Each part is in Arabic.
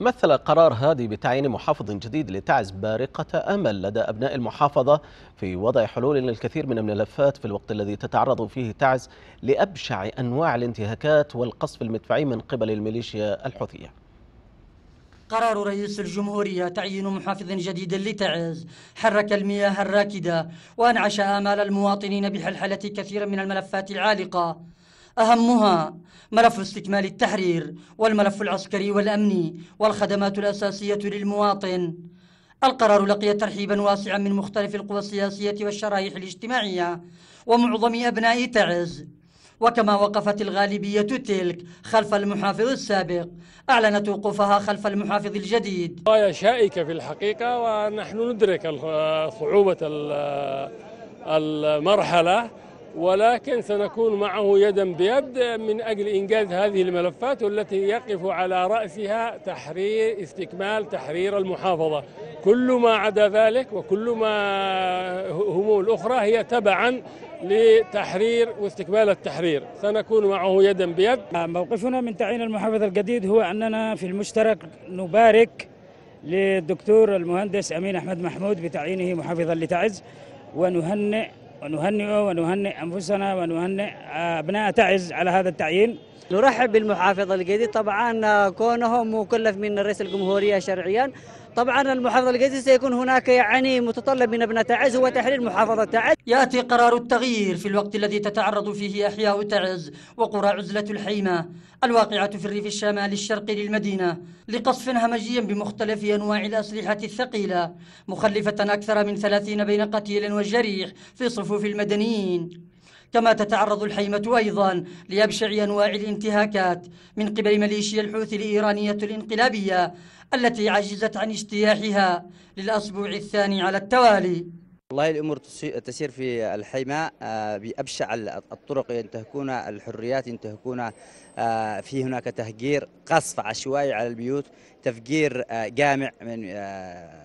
مثل القرار هذه بتعيين محافظ جديد لتعز بارقة أمل لدى أبناء المحافظة في وضع حلول للكثير من الملفات في الوقت الذي تتعرض فيه تعز لأبشع أنواع الانتهاكات والقصف المدفعي من قبل الميليشيا الحوثية. قرار رئيس الجمهورية تعيين محافظ جديد لتعز حرك المياه الراكدة وأنعش آمال المواطنين بحلحلة كثير من الملفات العالقة. أهمها ملف استكمال التحرير والملف العسكري والأمني والخدمات الأساسية للمواطن. القرار لقي ترحيبا واسعا من مختلف القوى السياسية والشرائح الاجتماعية ومعظم أبناء تعز. وكما وقفت الغالبية تلك خلف المحافظ السابق أعلنت وقوفها خلف المحافظ الجديد. غاية شائكة في الحقيقة ونحن ندرك صعوبة المرحلة. ولكن سنكون معه يدا بيد من أجل إنجاز هذه الملفات والتي يقف على رأسها تحرير استكمال تحرير المحافظة. كل ما عدا ذلك وكل ما هموم الأخرى هي تبعا لتحرير واستكمال التحرير. سنكون معه يدا بيد. موقفنا من تعيين المحافظ الجديد هو أننا في المشترك نبارك للدكتور المهندس أمين أحمد محمود بتعيينه محافظا لتعز ونهنئ ونهنئه ونهنئ أنفسنا ونهنئ أبناء تعز على هذا التعيين. نرحب بالمحافظ الجديد طبعا كونه مكلف من رئيس الجمهورية شرعيا. طبعا المحافظ الجديد سيكون هناك يعني متطلب من ابناء تعز هو تحرير محافظة تعز يأتي قرار التغيير في الوقت الذي تتعرض فيه أحياء تعز وقرى عزلة الحيمة. الواقعة في الريف الشمالي الشرقي للمدينة لقصف همجي بمختلف أنواع الأسلحة الثقيلة مخلفة أكثر من ثلاثين بين قتيل وجريح في صفوف المدنيين. كما تتعرض الحيمة أيضا لأبشع أنواع الانتهاكات من قبل ميليشيا الحوثي الإيرانية الانقلابية التي عجزت عن اجتياحها للأسبوع الثاني على التوالي. والله الأمور تسير في الحيمة بأبشع الطرق ينتهكون الحريات ينتهكون في هناك تهجير قصف عشوائي على البيوت تفجير جامع من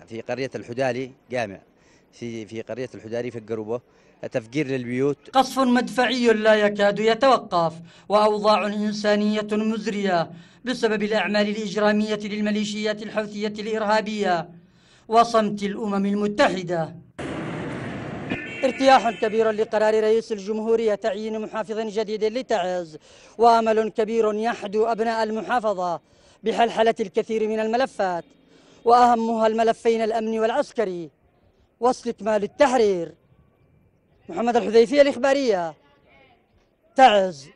في قرية الحدالي جامع. في في قرية الحدالي في القروبة تفجير للبيوت. قصف مدفعي لا يكاد يتوقف وأوضاع إنسانية مزرية بسبب الأعمال الإجرامية للميليشيات الحوثية الإرهابية وصمت الأمم المتحدة. ارتياح كبير لقرار رئيس الجمهورية تعيين محافظ جديد لتعز وأمل كبير يحدو أبناء المحافظة بحلحلة الكثير من الملفات وأهمها الملفين الأمني والعسكري. واستكمال التحرير. محمد الحذيفية الإخبارية تعز.